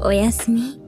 おやすみ。